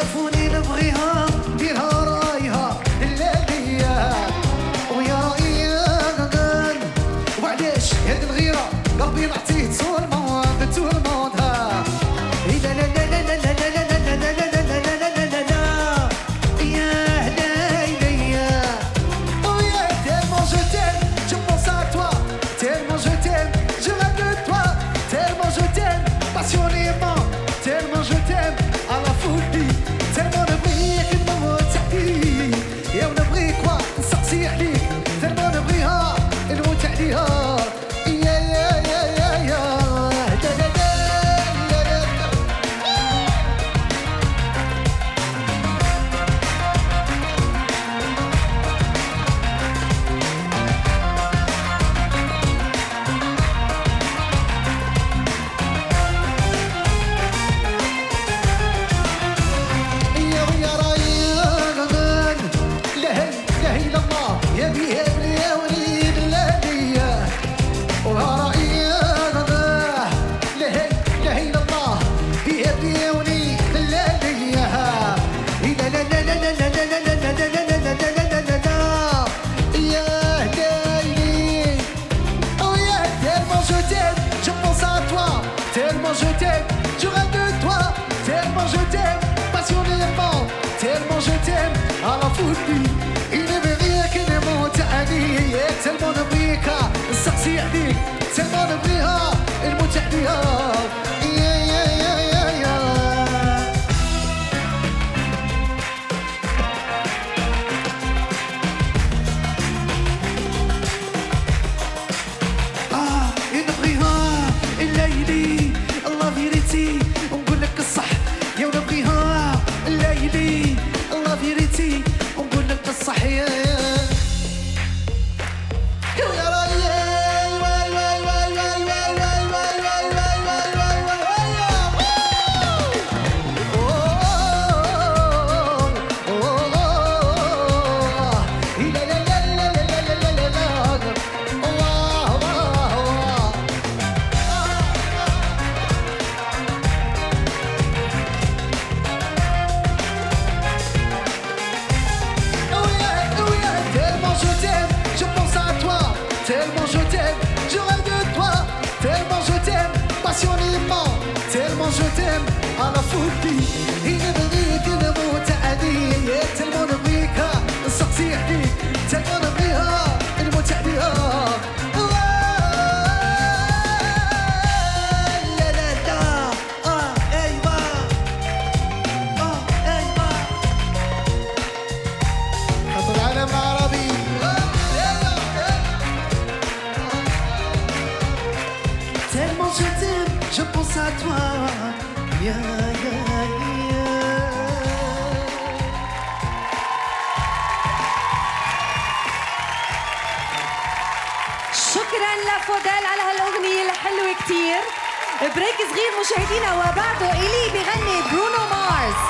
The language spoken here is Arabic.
شافوني نبغيها ديرها رايها لا ليا ويا ايان وعلاش هاد الغيرة؟ قلبي نعطيه تول ما تول ما نسيح ليك ثربه نبغيها نموت عليها فودي إنا بغيك نموت عليك تلمون بيك نسقسي عليك تلمون بيها نموت عليها je t'aime à la folie. شكرا لفودال على هالأغنية الحلوه كتير. بريك صغير مشاهدينا وبعده إلي بغني برونو مارس